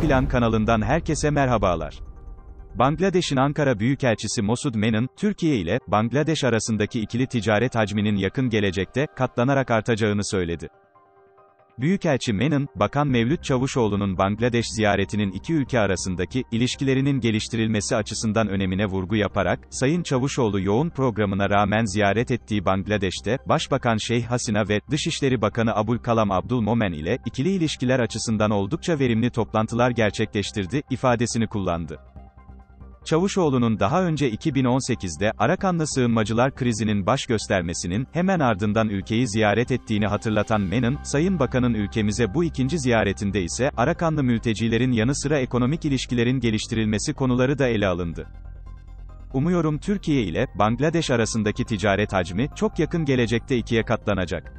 Plan kanalından herkese merhabalar. Bangladeş'in Ankara Büyükelçisi Mosud Menon, Türkiye ile Bangladeş arasındaki ikili ticaret hacminin yakın gelecekte katlanarak artacağını söyledi. Büyükelçi Menon, Bakan Mevlüt Çavuşoğlu'nun Bangladeş ziyaretinin iki ülke arasındaki ilişkilerinin geliştirilmesi açısından önemine vurgu yaparak, Sayın Çavuşoğlu yoğun programına rağmen ziyaret ettiği Bangladeş'te, Başbakan Şeyh Hasina ve Dışişleri Bakanı Abul Kalam Abdul Momen ile ikili ilişkiler açısından oldukça verimli toplantılar gerçekleştirdi, ifadesini kullandı. Çavuşoğlu'nun daha önce 2018'de Arakanlı sığınmacılar krizinin baş göstermesinin hemen ardından ülkeyi ziyaret ettiğini hatırlatan Menon, Sayın Bakan'ın ülkemize bu ikinci ziyaretinde ise Arakanlı mültecilerin yanı sıra ekonomik ilişkilerin geliştirilmesi konuları da ele alındı. Umuyorum Türkiye ile Bangladeş arasındaki ticaret hacmi çok yakın gelecekte ikiye katlanacak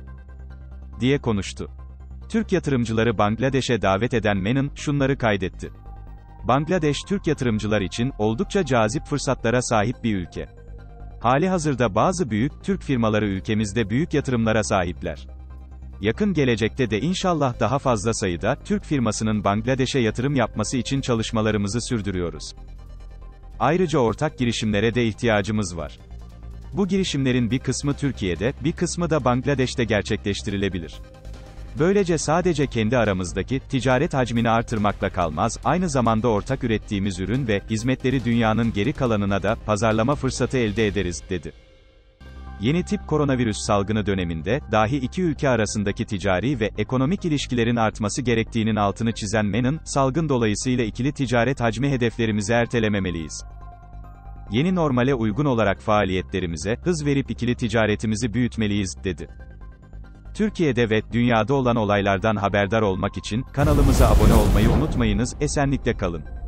diye konuştu. Türk yatırımcıları Bangladeş'e davet eden Menon şunları kaydetti. Bangladeş Türk yatırımcılar için oldukça cazip fırsatlara sahip bir ülke. Hali hazırda bazı büyük Türk firmaları ülkemizde büyük yatırımlara sahipler. Yakın gelecekte de inşallah daha fazla sayıda Türk firmasının Bangladeş'e yatırım yapması için çalışmalarımızı sürdürüyoruz. Ayrıca ortak girişimlere de ihtiyacımız var. Bu girişimlerin bir kısmı Türkiye'de, bir kısmı da Bangladeş'te gerçekleştirilebilir. Böylece sadece kendi aramızdaki ticaret hacmini artırmakla kalmaz, aynı zamanda ortak ürettiğimiz ürün ve hizmetleri dünyanın geri kalanına da pazarlama fırsatı elde ederiz, dedi. Yeni tip koronavirüs salgını döneminde, dahi iki ülke arasındaki ticari ve ekonomik ilişkilerin artması gerektiğinin altını çizen Menon, salgın dolayısıyla ikili ticaret hacmi hedeflerimizi ertelememeliyiz. Yeni normale uygun olarak faaliyetlerimize, hız verip ikili ticaretimizi büyütmeliyiz, dedi. Türkiye'de ve dünyada olan olaylardan haberdar olmak için kanalımıza abone olmayı unutmayınız, esenlikle kalın.